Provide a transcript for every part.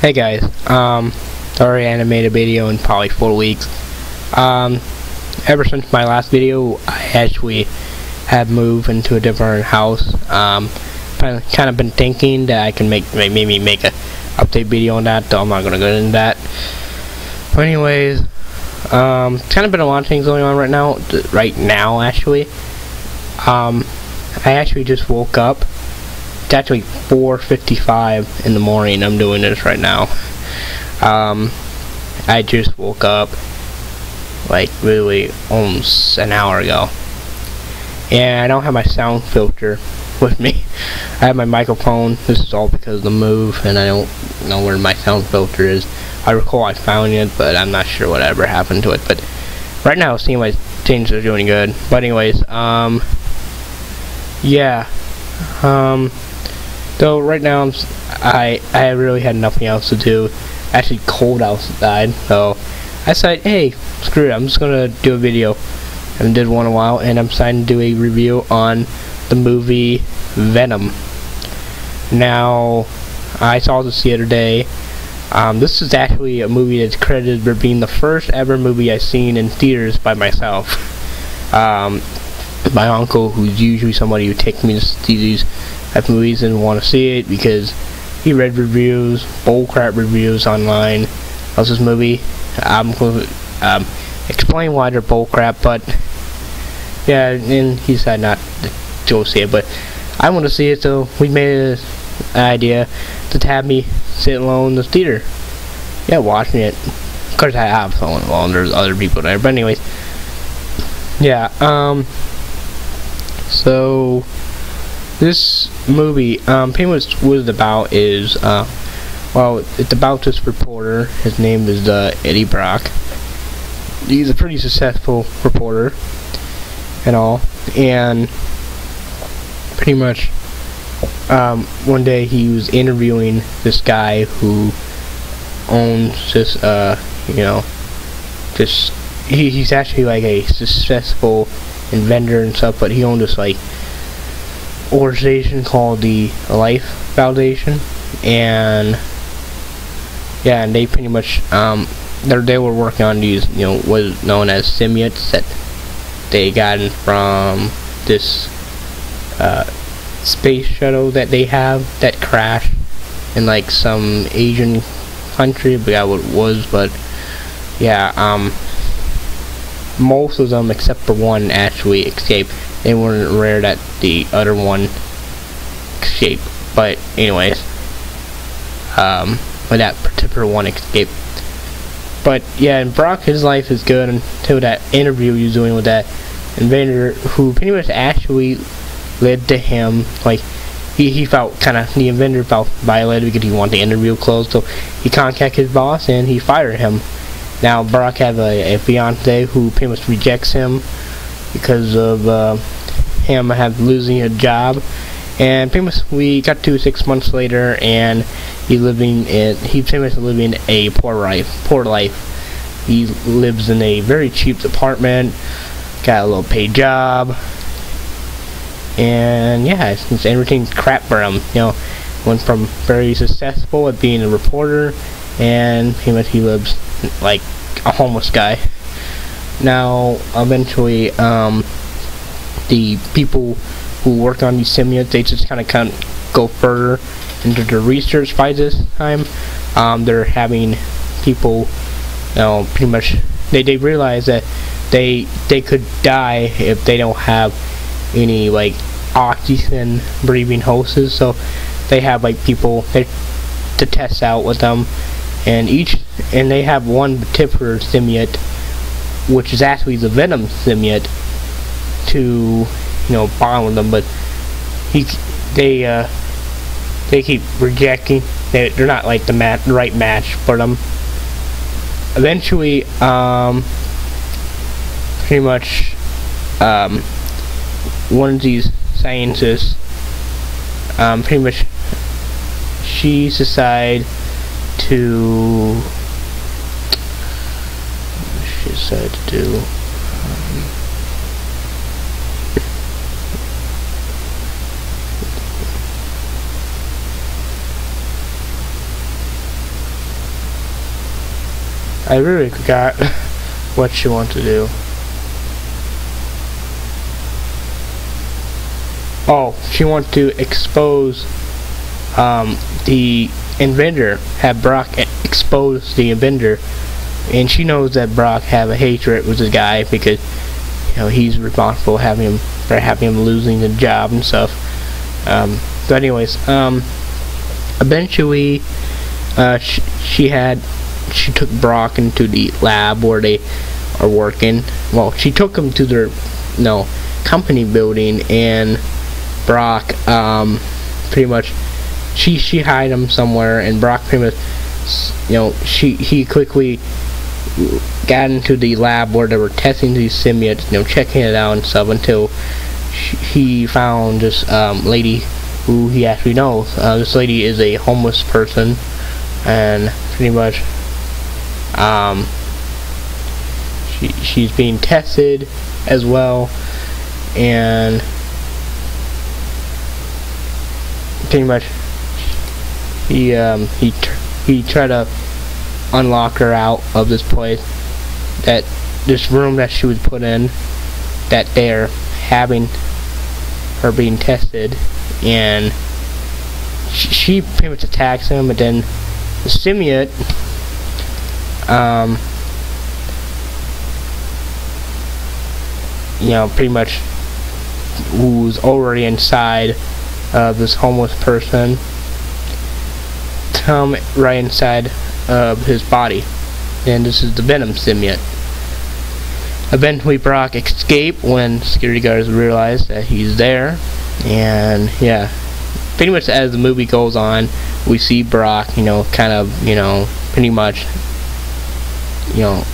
Hey guys, um, already animated video in probably four weeks. Um, ever since my last video, I actually have moved into a different house. Um, kind of been thinking that I can make maybe make a update video on that, though I'm not gonna go into that. But anyways, um, kind of been a lot of things going on right now. Right now, actually, um, I actually just woke up it's actually 4.55 in the morning. I'm doing this right now. Um, I just woke up like really almost an hour ago. And I don't have my sound filter with me. I have my microphone. This is all because of the move and I don't know where my sound filter is. I recall I found it, but I'm not sure whatever happened to it. But right now, it seems like things are doing good. But anyways, um, yeah, um, Though right now I'm, I I really had nothing else to do. Actually cold outside, so I said, hey, screw it, I'm just gonna do a video. And did one a while, and I'm deciding to do a review on the movie Venom. Now, I saw this the other day. Um, this is actually a movie that's credited for being the first ever movie I've seen in theaters by myself. Um, my uncle, who's usually somebody who takes me to see these have movies and want to see it because he read reviews, bullcrap reviews online of this movie. I'm going to um, explain why they're bullcrap, but yeah, and he said not to go see it, but I want to see it, so we made an idea to have me sit alone in the theater. Yeah, watching it. Of course, I have someone alone. There's other people there, but anyways, yeah. Um. So this movie, um, pretty much what it's about is, uh, well, it's about this reporter. His name is uh, Eddie Brock. He's a pretty successful reporter and all, and pretty much um, one day he was interviewing this guy who owns this, uh, you know, this. He, he's actually like a successful inventor and stuff, but he owned this like organization called the Life Foundation, and yeah, and they pretty much um, they were working on these, you know, what is known as symbiotes that they got from this uh, space shuttle that they have that crashed in like some Asian country, but yeah, what it was, but yeah, um, most of them except for one actually escaped they weren't rare that the other one escaped. But anyways, um, but that particular one escaped. But yeah, and Brock, his life is good until that interview he was doing with that inventor, who pretty much actually led to him like he, he felt kind of the inventor felt violated because he wanted the interview closed, so he contacted his boss and he fired him. Now Brock has a, a fiance who pretty much rejects him because of uh, him losing a job. And pretty much we got to six months later, and he living in he pretty much living a poor life. Poor life. He lives in a very cheap apartment, got a little paid job, and yeah, it's, everything's crap for him. You know, went from very successful at being a reporter, and pretty much he lives like a homeless guy. Now, eventually, um, the people who work on these symbiotes, they just kind of kind go further into the research by this time. Um, they're having people, you know, pretty much, they, they realize that they they could die if they don't have any like oxygen breathing hoses so they have like people they, to test out with them and each and they have one particular symbiote which is actually the Venom symbiote, to you know bond with them, but he they uh, they keep rejecting. They, they're not like the mat right match for them. Eventually, um, pretty much, um, one of these scientists, um, pretty much, she decided to decide to do. Um, I really forgot what she wants to do. Oh, she wants to expose um, the inventor, have Brock expose the inventor, and she knows that Brock have a hatred with this guy because you know he's responsible having him for having him losing the job and stuff. Um, so, anyways, um, eventually, uh, sh she had she took Brock into the lab where they are working. Well, she took him to their you no company building and Brock um, pretty much she she hid him somewhere and Brock pretty much you know she he quickly got into the lab where they were testing these symbiotes you know checking it out and stuff until he found this um, lady who he actually knows. Uh, this lady is a homeless person and pretty much um, she, she's being tested as well and pretty much he um, he he tried to unlock her out of this place that this room that she was put in that they're having her being tested and she, she pretty much attacks him but then the symbiote um, you know pretty much who's already inside of this homeless person come right inside of his body. And this is the Venom symbiote. Eventually Brock escaped when security guards realize that he's there. And yeah, pretty much as the movie goes on, we see Brock, you know, kind of, you know, pretty much, you know,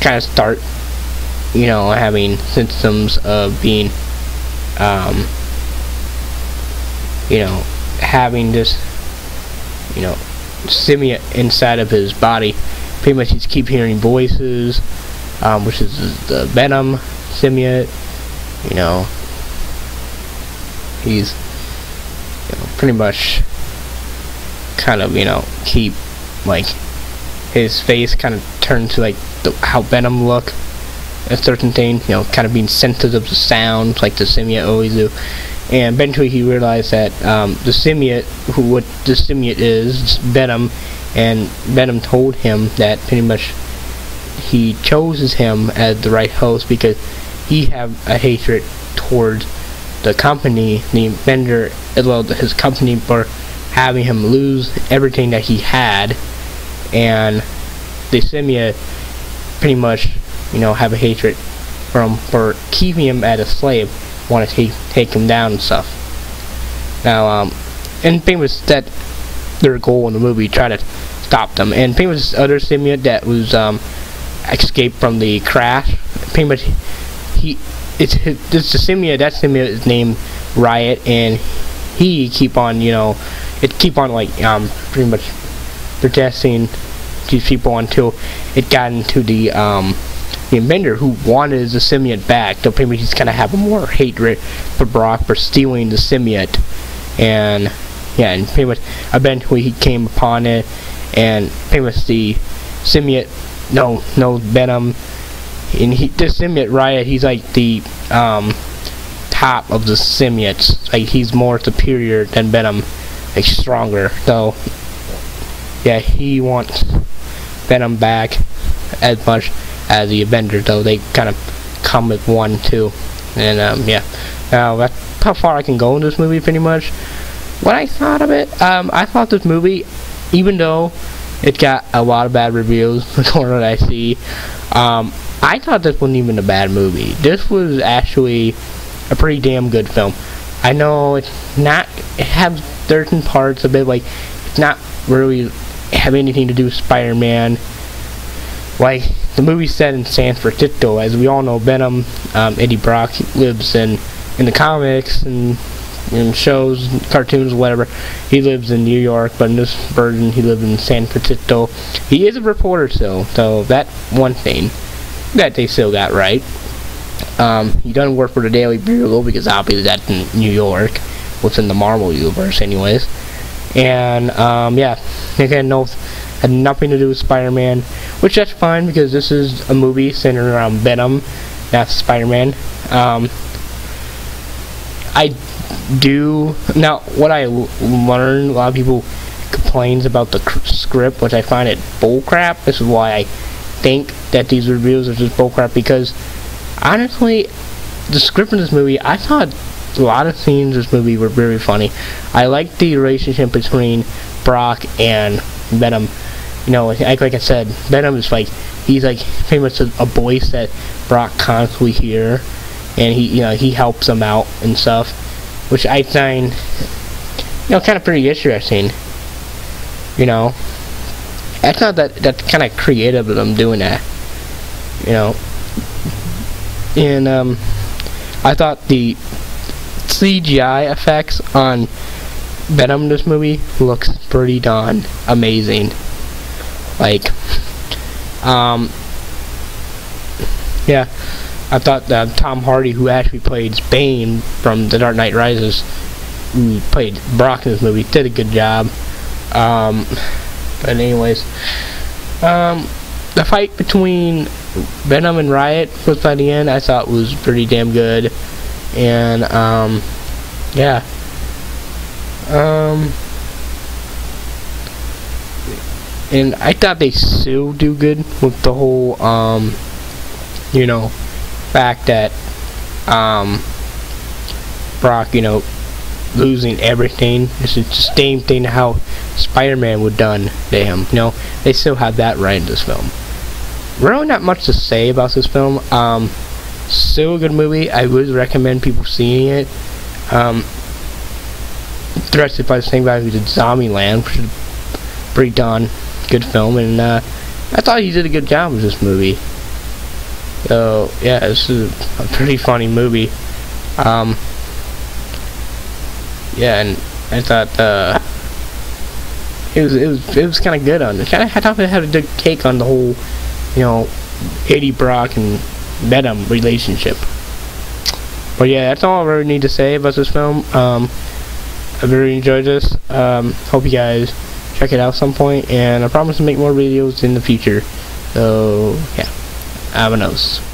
kind of start, you know, having symptoms of being, um, you know, having this, you know, symbiote inside of his body. Pretty much he's keep hearing voices, um, which is the Venom symbiote. You know, he's you know, pretty much kind of, you know, keep, like, his face kind of turned to, like, the, how Venom look. A certain thing, you know, kind of being sensitive to sound, like the symbiote always do and eventually he realized that um, the symbiote, who what the symbiote is, Venom, and Venom told him that pretty much he chooses him as the right host because he have a hatred towards the company, the vendor, as well as his company for having him lose everything that he had, and the symbiote pretty much, you know, have a hatred from for keeping him as a slave want to take, take him down and stuff. Now, um, and famous that their goal in the movie, try to stop them. And famous other symbiote that was um, escaped from the crash. Much, he it's it's the symbiote. That symbiote is named Riot, and he keep on you know it keep on like um pretty much protesting these people until it got into the um the inventor who wanted the symbiote back. So pretty he's kind of have more hatred for Brock for stealing the symbiote. And yeah, and pretty much eventually he came upon it, and pretty much the symbiote, no, no Venom, and he, the symbiote Riot, he's like the um, top of the symbiotes. Like he's more superior than Venom, like stronger. So yeah, he wants Venom back as much as the Avengers, though they kind of come with one too. And um, yeah, now that's how far I can go in this movie, pretty much. What I thought of it, um, I thought this movie, even though it got a lot of bad reviews, according what I see, um, I thought this wasn't even a bad movie. This was actually a pretty damn good film. I know it's not, it has certain parts of it, like, it's not really have anything to do with Spider-Man. Like, the movie's set in San Francisco. As we all know, Venom, um, Eddie Brock lives in in the comics and in shows, cartoons, whatever. He lives in New York, but in this version, he lives in San Francisco. He is a reporter still, so that one thing that they still got right. Um, he doesn't work for the Daily Bugle because obviously that's in New York, what's in the Marvel universe, anyways. And um, yeah, again, no, had nothing to do with Spider-Man which that's fine because this is a movie centered around Venom, not Spider-Man. Um, I do now what I learned. A lot of people complains about the script, which I find it bullcrap. This is why I think that these reviews are just bullcrap because honestly, the script in this movie, I thought a lot of scenes in this movie were very funny. I liked the relationship between Brock and Venom. You know, like, like I said, Venom is like he's like pretty much a, a voice that Brock constantly hear, and he you know he helps him out and stuff, which I find you know kind of pretty interesting. You know, that's not that that's kind of creative of them doing that. You know, and um, I thought the CGI effects on Venom this movie looks pretty darn amazing. Like, um, yeah, I thought that Tom Hardy, who actually played Bane from The Dark Knight Rises, who played Brock in this movie, did a good job. Um, but anyways, um, the fight between Venom and Riot was by the end I thought was pretty damn good, and um, yeah. Um, and I thought they still do good with the whole um, you know, fact that um, Brock, you know, losing everything. It's the same thing how Spider-Man would done to him. You know, they still have that right in this film. Really not much to say about this film. Um, still a good movie. I would recommend people seeing it. Um, directed by the same guy who did Zombieland, which is pretty darn good film, and uh, I thought he did a good job with this movie. So yeah, this is a pretty funny movie. Um, yeah, and I thought uh, it was it was it was kind of good on it. I thought it had a good take on the whole, you know, Eddie Brock and Venom relationship. But yeah, that's all I really need to say about this film. Um, I really enjoyed this. Um, hope you guys check it out at some point, and I promise to make more videos in the future. So yeah, avanos.